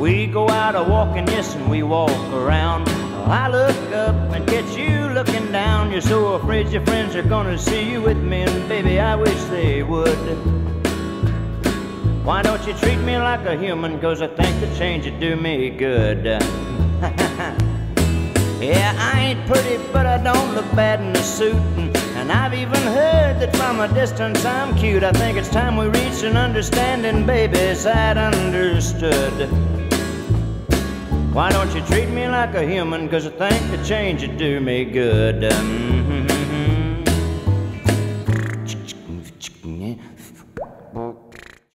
try out a in this and we walk around. I look up and catch you looking down. You're so afraid your friends are gonna see you with me, and baby, I wish they would. Why don't you treat me like a human? Cause I think the change would do me good. yeah, I ain't pretty, but I don't look bad in a suit. And, and I've even heard that from a distance I'm cute. I think it's time we reach an understanding, baby. Sad understood. Why don't you treat me like a human? Cause I think the change would do me good. Um,